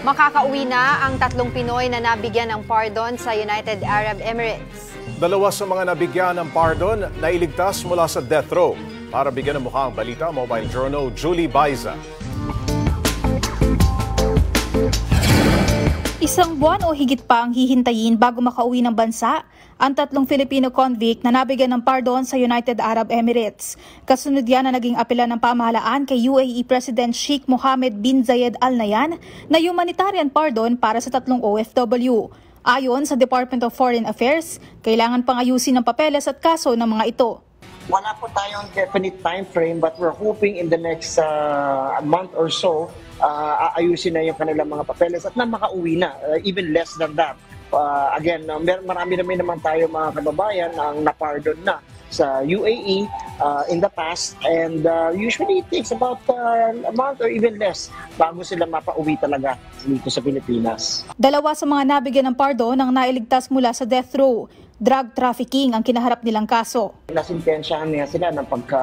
Makakauwi na ang tatlong Pinoy na nabigyan ng pardon sa United Arab Emirates. Dalawa sa mga nabigyan ng pardon na iligtas mula sa death row. Para bigyan ng mukha ang balita, Mobile Journal Julie Baiza. Isang buwan o higit pa ang hihintayin bago makauwi ng bansa ang tatlong Filipino convict na nabigyan ng pardon sa United Arab Emirates. Kasunod yan na naging apela ng pamahalaan kay UAE President Sheikh Mohammed bin Zayed Al Nahyan na humanitarian pardon para sa tatlong OFW. Ayon sa Department of Foreign Affairs, kailangan pang ayusin ang papeles at kaso ng mga ito. Wala po tayong definite time frame but we're hoping in the next uh, month or so uh, aayusin na yung kanilang mga papeles at na makauwi na, uh, even less than that. Uh, again, uh, marami naman naman tayo mga kababayan ang napardon na sa UAE uh, in the past and uh, usually it takes about uh, a month or even less bago sila mapauwi talaga dito sa Pilipinas. Dalawa sa mga nabigyan ng pardon ang nailigtas mula sa death row drug trafficking ang kinaharap nilang kaso. Nasintensyahan niya sila ng pagka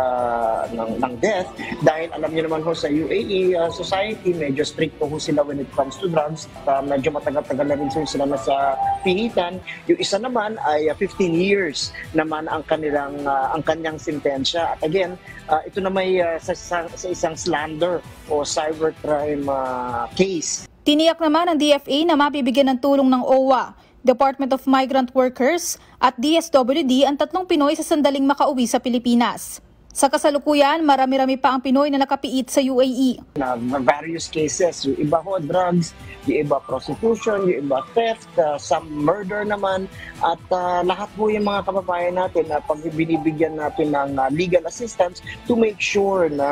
ng, ng death dahil alam niyo naman ho sa UAE uh, society medyo strict ho sila when it comes to drugs. Uh, medyo matagal-tagal na rin sila nasa pihitan. Yung isa naman ay uh, 15 years naman ang kanilang uh, ang kanyang sentensya. At again, uh, ito na may uh, sa, sa, sa isang slander o cybercrime uh, case. Tiniyak naman ng DFA na mabibigyan ng tulong ng OWA Department of Migrant Workers at DSWD ang tatlong Pinoy sa sandaling makauwi sa Pilipinas. Sa kasalukuyan, marami-rami pa ang Pinoy na nakapiit sa UAE. Na various cases, yung iba ho drugs, yung iba prostitution, yung iba theft, uh, some murder naman, at uh, lahat po yung mga kababayan natin na pag binibigyan natin ng uh, legal assistance to make sure na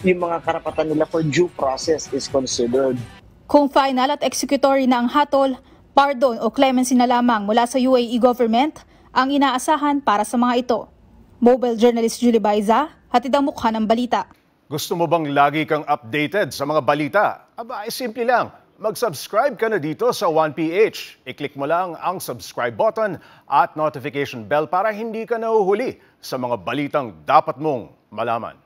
yung mga karapatan nila for due process is considered. Kung final at executory na ang hatol, pardon o clemency na lamang mula sa UAE government ang inaasahan para sa mga ito. Mobile journalist Julie Baiza, hatid ang mukha ng balita. Gusto mo bang lagi kang updated sa mga balita? Aba, ay simple lang. Mag-subscribe ka na dito sa 1PH. I-click mo lang ang subscribe button at notification bell para hindi ka nahuhuli sa mga balitang dapat mong malaman.